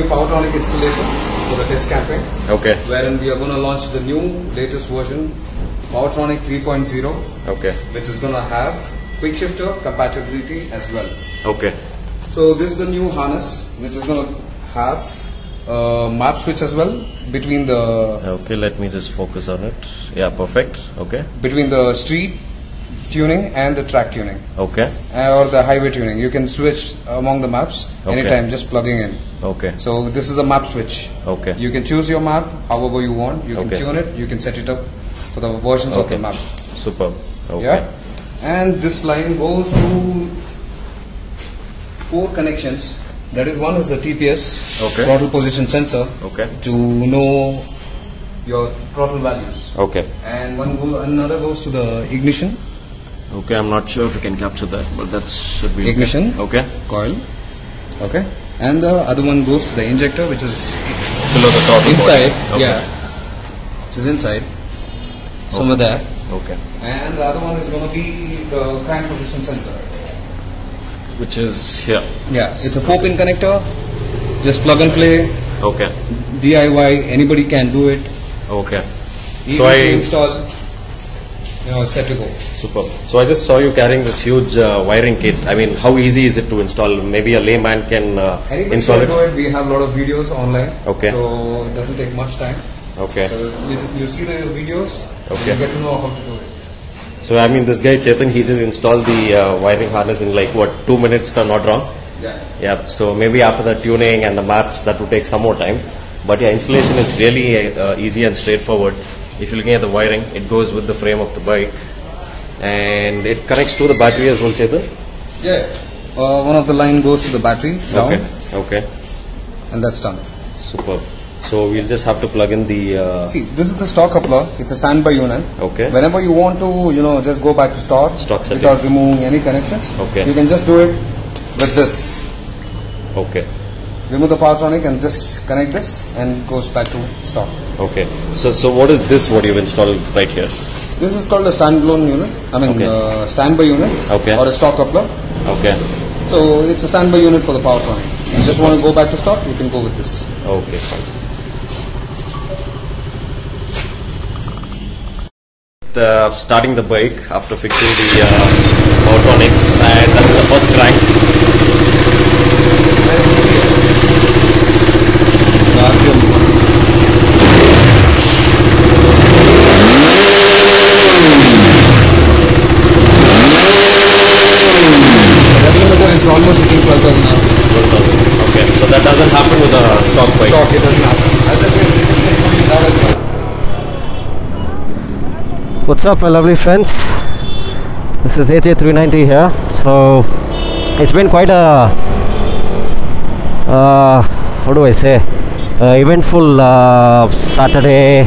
Powertronic installation for the test campaign, Okay. wherein we are going to launch the new latest version, Powertronic 3.0, Okay. which is going to have quick shifter compatibility as well. Okay. So this is the new harness, which is going to have a map switch as well between the Okay, let me just focus on it. Yeah, perfect. Okay. between the street tuning and the track tuning. Okay. uh, or the highway tuning. You can switch among the maps Okay. anytime, just plugging in. Okay. So this is a map switch. Okay. You can choose your map however you want. You can Okay. tune it. You can set it up for the versions of the map. Superb. Okay. Yeah. And this line goes to four connections. That is one is the TPS Okay. throttle position sensor Okay. to know your throttle values. Okay. And one go, another goes to the ignition Okay, I'm not sure if we can capture that, but that should be Ignition. Okay. coil. Okay. And the other one goes to the injector, which is Below the throttle. inside. Okay. Yeah. Which is inside. Somewhere there. Okay. And the other one is going to be the crank position sensor. Which is here. Yeah. It's a four pin connector. Just plug and play. Okay. DIY. Anybody can do it. Okay. Easy So to I- install. You know, set to go. Superb. So I just saw you carrying this huge uh, wiring kit. I mean, how easy is it to install? Maybe a layman can uh, Anybody install can it. it. We have a lot of videos online. Okay. So it doesn't take much time. Okay. So you, you see the videos. Okay. You get to know how to do it. So I mean, this guy Chetan, he just installed the uh, wiring harness in like what two minutes, if I'm not wrong. Yeah. Yeah. So maybe after the tuning and the maps, that would take some more time. But yeah, installation is really uh, easy and straightforward. If you're looking at the wiring, it goes with the frame of the bike, and it connects to the battery as well, Chetan. Yeah. Uh, one of the line goes to the battery down, Okay. Okay. and that's done. Superb. So we'll just have to plug in the. Uh, See, this is the stock coupler. It's a standby unit. Okay. Whenever you want to, you know, just go back to stock, Stock without removing any connections. Okay. You can just do it with this. okay. Remove the Powertronic and just connect this, and goes back to stock. Okay. So so what is this? What you've installed right here? This is called a standalone unit. I mean, Okay. uh, standby unit Okay. or a stock coupler. Okay. So it's a standby unit for the Powertronic. You just want to go back to stock, you can go with this. Okay. Fine. The, starting the bike after fixing the uh, and that's the first crank. The RPM. Regular motor is almost hitting 12,000 now. Okay. So that doesn't happen with a stock bike. Stock, it doesn't happen. I'll just get just get you that as well. What's up, my lovely friends? This is AJ390 here. So, it's been quite a, uh, how do I say, uh, eventful uh, Saturday.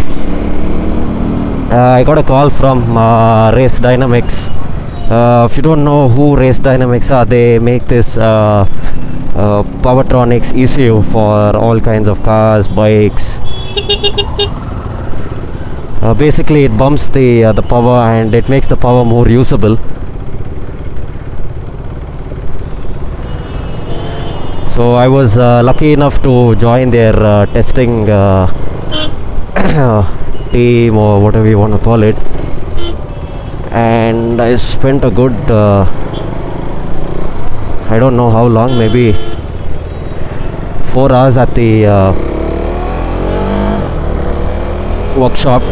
Uh, I got a call from uh, Race Dynamics. Uh, if you don't know who Race Dynamics are, they make this Powertronics ECU for all kinds of cars, bikes, uh, basically it bumps the uh, the power and it makes the power more usable. So I was uh, lucky enough to join their uh, testing uh, team or whatever you want to call it. And I spent a good uh, I don't know how long maybe four hours at the workshop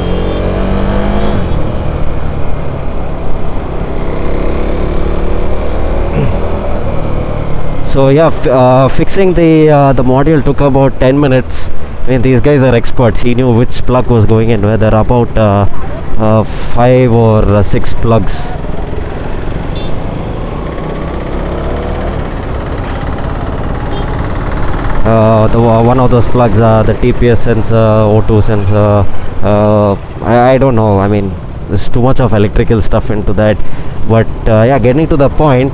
so yeah uh, fixing the uh, the module took about 10 minutes. I mean these guys are experts. He knew which plug was going in whether about uh, uh, five or uh, six plugs. Uh, the one of those plugs uh, the TPS sensor O2 sensor I, I don't know. I mean there's too much of electrical stuff into that. But yeah getting to the point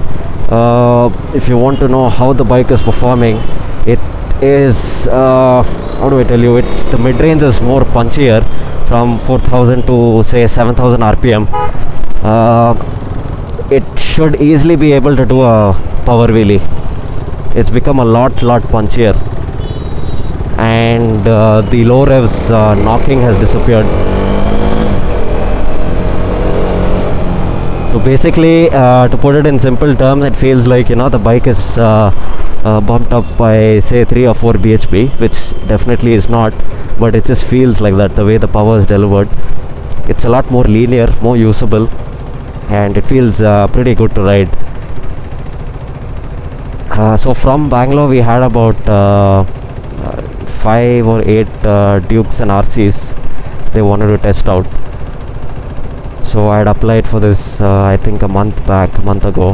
uh, if you want to know how the bike is performing it is uh, how do I tell you? It's the mid-range is more punchier from 4000 to say 7000 rpm uh, it should easily be able to do a power wheelie. It's become a lot lot punchier. And uh, the low revs uh, knocking has disappeared. So basically, uh, to put it in simple terms, it feels like you know the bike is uh, uh, bumped up by say 3 or 4 bhp, which definitely is not, but it just feels like that the way the power is delivered. It's a lot more linear, more usable, and it feels uh, pretty good to ride. Uh, so from Bangalore, we had about uh, uh, five or eight uh, Dukes and RCs they wanted to test out. So I had applied for this, uh, I think a month back, a month ago,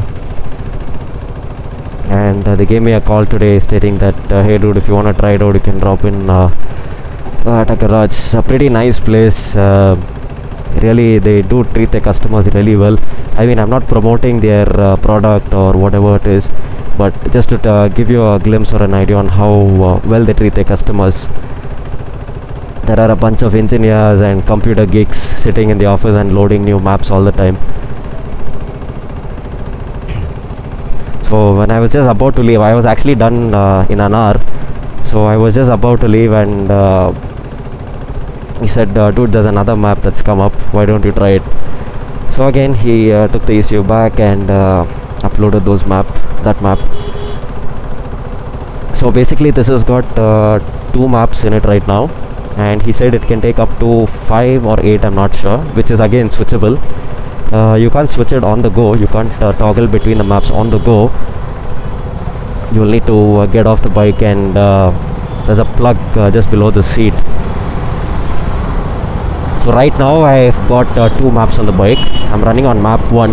and uh, they gave me a call today stating that, uh, hey dude, if you want to try it out, you can drop in uh, at a garage. It's a pretty nice place. Uh, really, they do treat their customers really well. I mean, I'm not promoting their product or whatever it is, but just to give you a glimpse or an idea on how well they treat their customers there are a bunch of engineers and computer geeks sitting in the office and loading new maps all the time. So when i was just about to leave i was actually done uh, in an hour. So i was just about to leave and uh, he said uh, dude there's another map that's come up. Why don't you try it? So again he uh, took the ECU back and uh, uploaded those map that map. So basically this has got uh, two maps in it right now and he said it can take up to 5 or 8 I'm not sure which is again switchable. Uh, you can't switch it on the go. You can't uh, toggle between the maps on the go. You'll need to uh, get off the bike and uh, there's a plug uh, just below the seat. So right now I've got uh, two maps on the bike. I'm running on map 1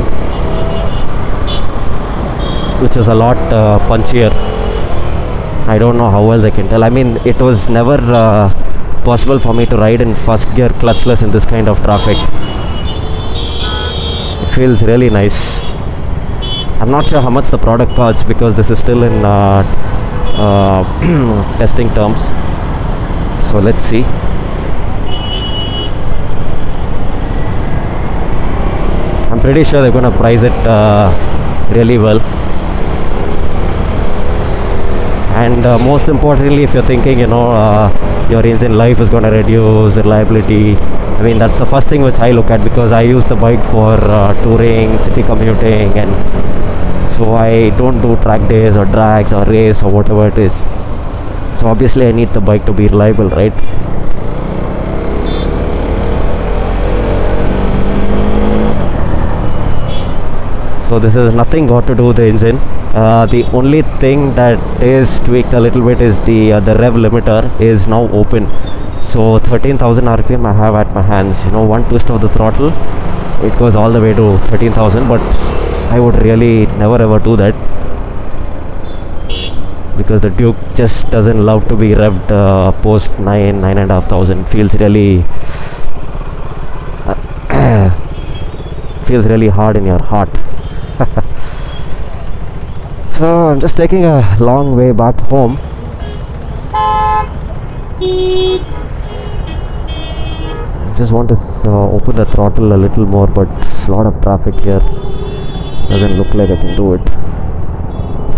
which is a lot punchier. I don't know how well they can tell. I mean it was never possible for me to ride in first gear clutchless in this kind of traffic. It feels really nice. I'm not sure how much the product costs because this is still in uh, uh, testing terms. So let's see. I'm pretty sure they're gonna price it uh, really well and uh, most importantly if you're thinking you know uh, your engine life is going to reduce reliability i mean that's the first thing which i look at because i use the bike for uh, touring city commuting and so i don't do track days or drags or race or whatever it is. So obviously i need the bike to be reliable right? So this is nothing got to do with the engine uh, the only thing that is tweaked a little bit is the uh, the rev limiter is now open. So 13000 rpm i have at my hands. You know one twist of the throttle it goes all the way to 13000 but i would really never ever do that. Because the duke just doesn't love to be revved uh, post 9 nine and a half thousand. Feels really feels really hard in your heart so I'm just taking a long way back home. Just want to uh, open the throttle a little more, but a lot of traffic here. Doesn't look like I can do it.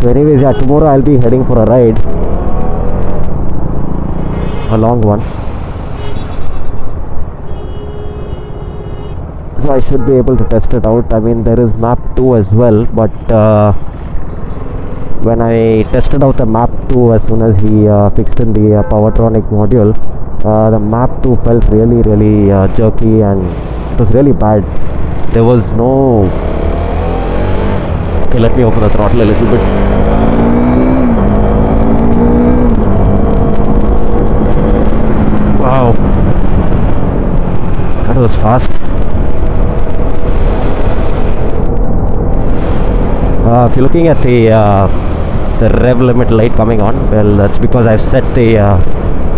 So, anyways, yeah, tomorrow I'll be heading for a ride, a long one. So I should be able to test it out. I mean, there is map 2 as well, but uh, when I tested out the map 2 as soon as he uh, fixed in the uh, Powertronic module, uh, the map 2 felt really, really uh, jerky and it was really bad. There was no. Okay, let me open the throttle a little bit. Wow, that was fast. Uh, if you're looking at the uh, the rev limit light coming on, well, that's because I've set the uh,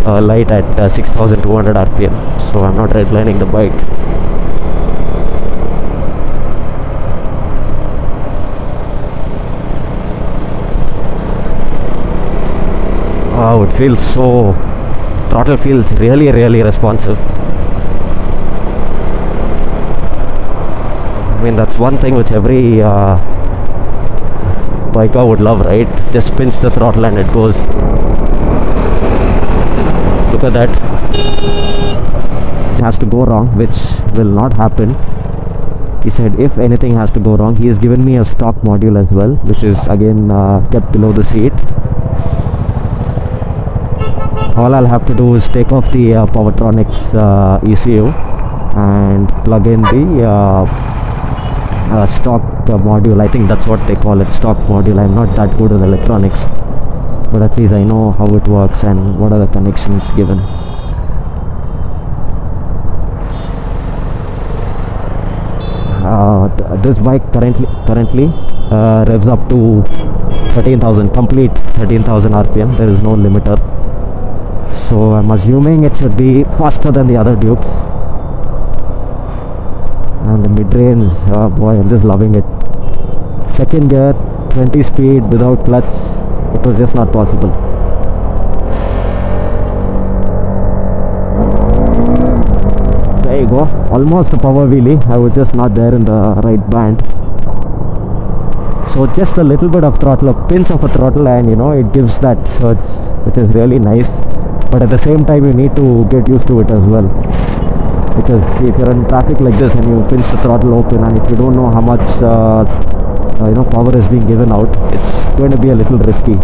uh, light at uh, 6200 rpm, so I'm not redlining the bike. Wow, it feels so. Throttle feels really, really responsive. I mean, that's one thing which every uh, biker would love, right? Just pinch the throttle and it goes. Look at that. It has to go wrong which will not happen. He said if anything has to go wrong he has given me a stock module as well which is again uh, kept below the seat. All I'll have to do is take off the uh, Powertronics uh, ECU and plug in the uh, stock uh, module. I think that's what they call it stock module. I'm not that good with electronics but at least I know how it works and what are the connections given. Uh, th- this bike currently currently uh, revs up to 13,000 complete 13,000 rpm there is no limiter. So I'm assuming it should be faster than the other Dukes and the mid-range. Oh boy I'm just loving it. Second gear 20 speed without clutch. It was just not possible. There you go. Almost a power wheelie. I was just not there in the right band. So just a little bit of throttle a pinch of a throttle and you know it gives that surge which is really nice. But at the same time you need to get used to it as well because if you're in traffic like this and you pinch the throttle open and if you don't know how much uh, uh, you know power is being given out it's going to be a little risky.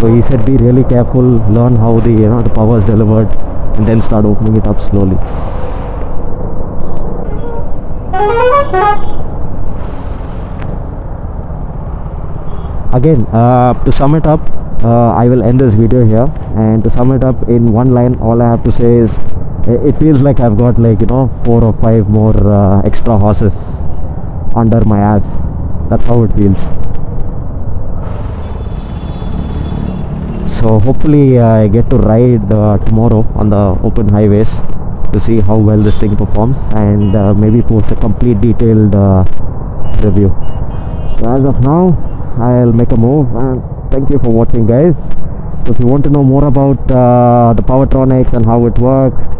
So he said be really careful learn how the you know the power is delivered and then start opening it up slowly. Again uh, to sum it up uh, I will end this video here. And to sum it up in one line all I have to say is it feels like I've got like you know four or five more uh, extra horses under my ass. That's how it feels. So hopefully I get to ride uh, tomorrow on the open highways to see how well this thing performs and uh, maybe post a complete detailed uh, review. So as of now I'll make a move and thank you for watching guys. So if you want to know more about uh, the Powertronics and how it works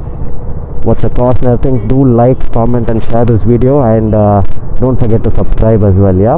what's the cost and everything? Do like comment and share this video and uh, don't forget to subscribe as well yeah